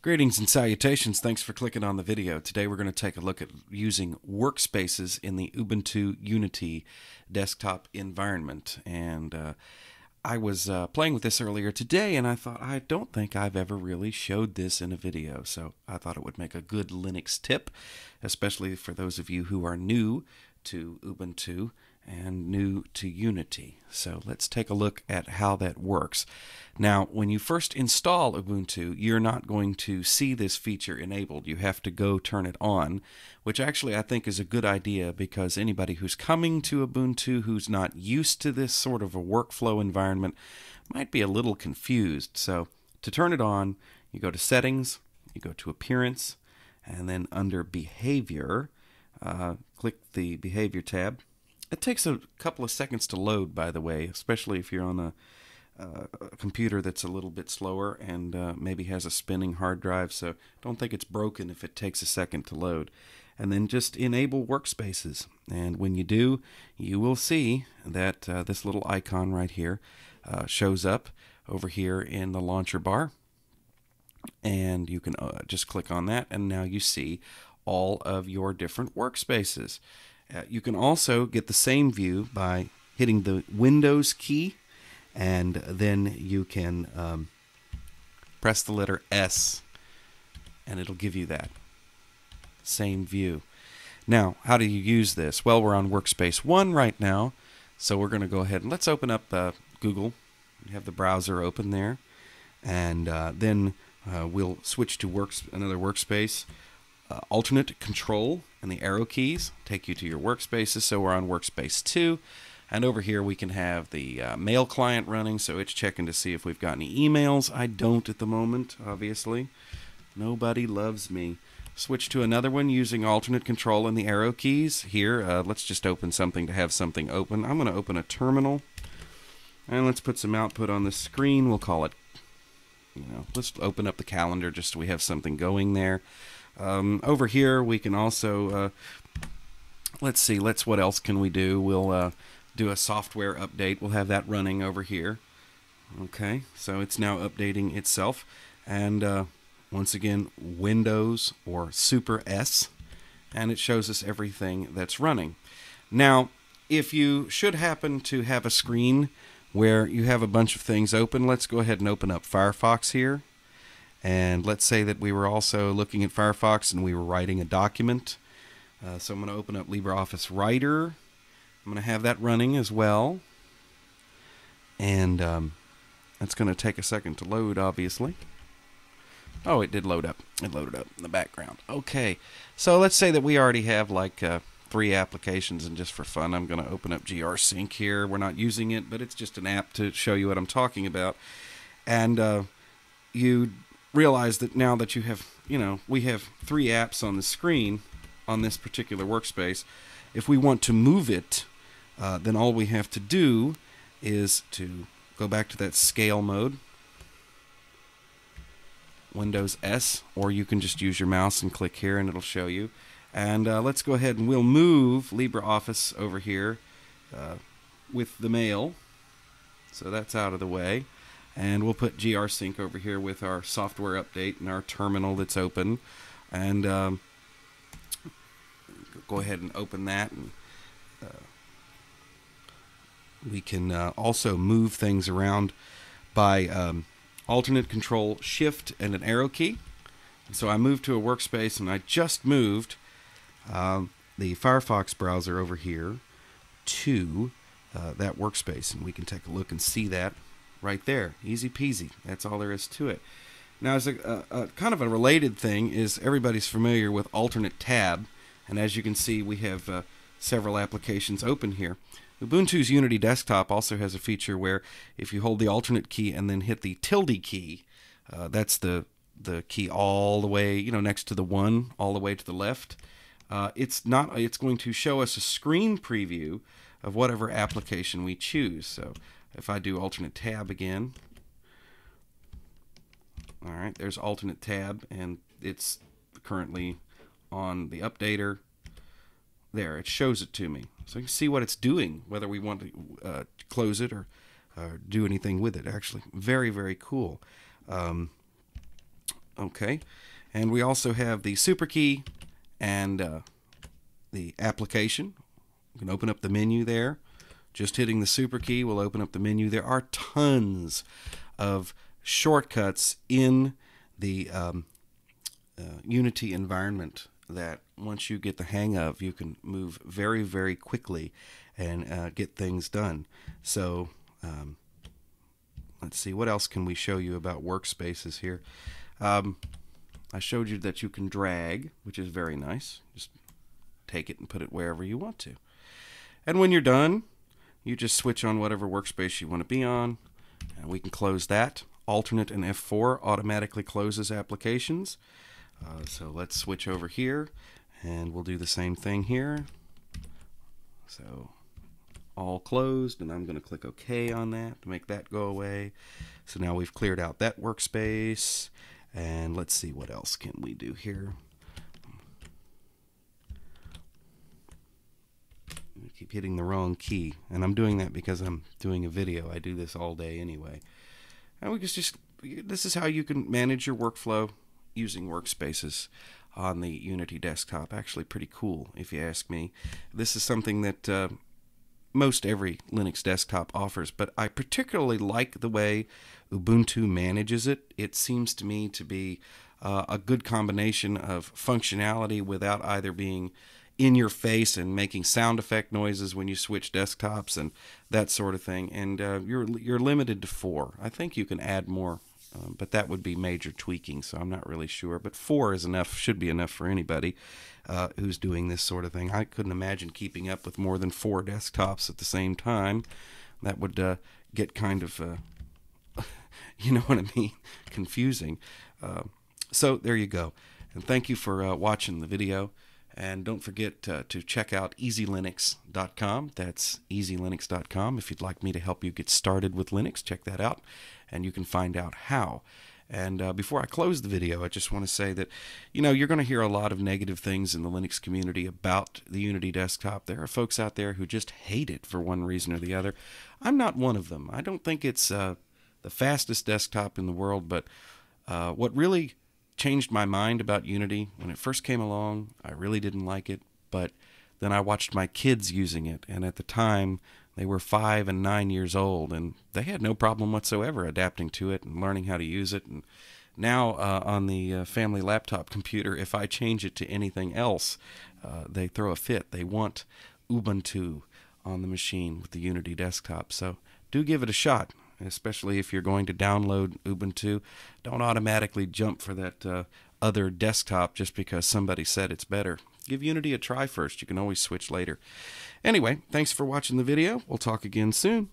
Greetings and salutations. Thanks for clicking on the video. Today we're going to take a look at using workspaces in the Ubuntu Unity desktop environment. And uh, I was uh, playing with this earlier today and I thought, I don't think I've ever really showed this in a video. So I thought it would make a good Linux tip, especially for those of you who are new to Ubuntu and new to Unity. So let's take a look at how that works. Now, when you first install Ubuntu, you're not going to see this feature enabled. You have to go turn it on, which actually I think is a good idea because anybody who's coming to Ubuntu who's not used to this sort of a workflow environment might be a little confused. So to turn it on, you go to Settings, you go to Appearance, and then under Behavior, uh, click the Behavior tab it takes a couple of seconds to load, by the way, especially if you're on a, uh, a computer that's a little bit slower and uh, maybe has a spinning hard drive. So don't think it's broken if it takes a second to load. And then just enable workspaces. And when you do, you will see that uh, this little icon right here uh, shows up over here in the launcher bar. And you can uh, just click on that, and now you see all of your different workspaces. Uh, you can also get the same view by hitting the Windows key, and then you can um, press the letter S, and it'll give you that same view. Now, how do you use this? Well, we're on Workspace 1 right now, so we're going to go ahead and let's open up uh, Google. We have the browser open there, and uh, then uh, we'll switch to works another workspace uh, alternate control and the arrow keys take you to your workspaces. So we're on workspace 2. And over here we can have the uh, mail client running, so it's checking to see if we've got any emails. I don't at the moment, obviously. Nobody loves me. Switch to another one using alternate control and the arrow keys. Here, uh, let's just open something to have something open. I'm going to open a terminal. And let's put some output on the screen. We'll call it, you know, let's open up the calendar just so we have something going there. Um, over here, we can also, uh, let's see, let's, what else can we do? We'll uh, do a software update. We'll have that running over here. Okay, so it's now updating itself. And uh, once again, Windows or Super S, and it shows us everything that's running. Now, if you should happen to have a screen where you have a bunch of things open, let's go ahead and open up Firefox here. And let's say that we were also looking at Firefox and we were writing a document. Uh, so I'm going to open up LibreOffice Writer. I'm going to have that running as well. And um, that's going to take a second to load, obviously. Oh, it did load up. It loaded up in the background. Okay, so let's say that we already have like uh, three applications, and just for fun, I'm going to open up GR Sync here. We're not using it, but it's just an app to show you what I'm talking about. And uh, you realize that now that you have, you know, we have three apps on the screen on this particular workspace. If we want to move it, uh, then all we have to do is to go back to that scale mode, Windows S, or you can just use your mouse and click here and it'll show you. And uh, let's go ahead and we'll move LibreOffice over here uh, with the mail. So that's out of the way. And we'll put GR Sync over here with our software update and our terminal that's open. And um, go ahead and open that. And uh, we can uh, also move things around by um, alternate control shift and an arrow key. And so I moved to a workspace and I just moved um, the Firefox browser over here to uh, that workspace. And we can take a look and see that right there. Easy peasy. That's all there is to it. Now, as a, a, a, kind of a related thing is everybody's familiar with alternate tab, and as you can see, we have uh, several applications open here. Ubuntu's Unity Desktop also has a feature where if you hold the alternate key and then hit the tilde key, uh, that's the the key all the way, you know, next to the one, all the way to the left. Uh, it's not. It's going to show us a screen preview of whatever application we choose. So if I do alternate tab again, all right, there's alternate tab, and it's currently on the updater. There, it shows it to me. So you can see what it's doing, whether we want to uh, close it or uh, do anything with it. Actually, very, very cool. Um, Okay. And we also have the super key and uh, the application. You can open up the menu there. Just hitting the super key will open up the menu. There are tons of shortcuts in the um, uh, Unity environment that once you get the hang of, you can move very, very quickly and uh, get things done. So, um, let's see, what else can we show you about workspaces here? Um, I showed you that you can drag, which is very nice. Just take it and put it wherever you want to. And when you're done, you just switch on whatever workspace you want to be on, and we can close that. Alternate and F4 automatically closes applications. Uh, so let's switch over here, and we'll do the same thing here. So all closed, and I'm going to click OK on that to make that go away. So now we've cleared out that workspace, and let's see what else can we do here. I keep hitting the wrong key, and I'm doing that because I'm doing a video. I do this all day anyway. And we just, this is how you can manage your workflow using workspaces on the Unity desktop. Actually, pretty cool, if you ask me. This is something that uh, most every Linux desktop offers, but I particularly like the way Ubuntu manages it. It seems to me to be uh, a good combination of functionality without either being in your face and making sound effect noises when you switch desktops and that sort of thing. And uh, you're you're limited to four. I think you can add more, um, but that would be major tweaking. So I'm not really sure. But four is enough. Should be enough for anybody uh, who's doing this sort of thing. I couldn't imagine keeping up with more than four desktops at the same time. That would uh, get kind of, uh, you know what I mean, confusing. Uh, so there you go. And thank you for uh, watching the video. And don't forget uh, to check out ezeelinux.com. That's ezeelinux.com. If you'd like me to help you get started with Linux, check that out, and you can find out how. And uh, before I close the video, I just want to say that, you know, you're going to hear a lot of negative things in the Linux community about the Unity desktop. There are folks out there who just hate it for one reason or the other. I'm not one of them. I don't think it's uh, the fastest desktop in the world, but uh, what really changed my mind about Unity. When it first came along, I really didn't like it, but then I watched my kids using it, and at the time, they were five and nine years old, and they had no problem whatsoever adapting to it and learning how to use it. And now, uh, on the uh, family laptop computer, if I change it to anything else, uh, they throw a fit. They want Ubuntu on the machine with the Unity desktop. So do give it a shot especially if you're going to download Ubuntu. Don't automatically jump for that uh, other desktop just because somebody said it's better. Give Unity a try first. You can always switch later. Anyway, thanks for watching the video. We'll talk again soon.